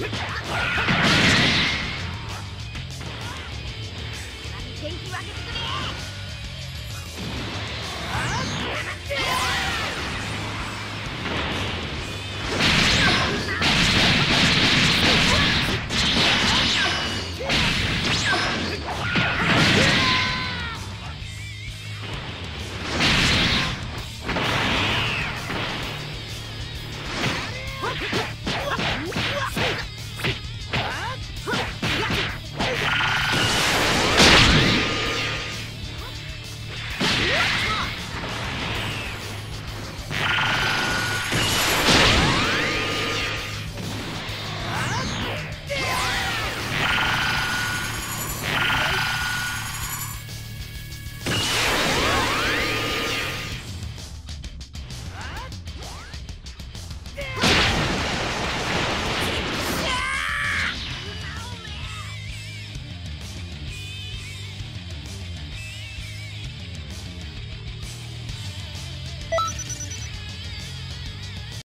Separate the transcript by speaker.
Speaker 1: 元気を上げてくれ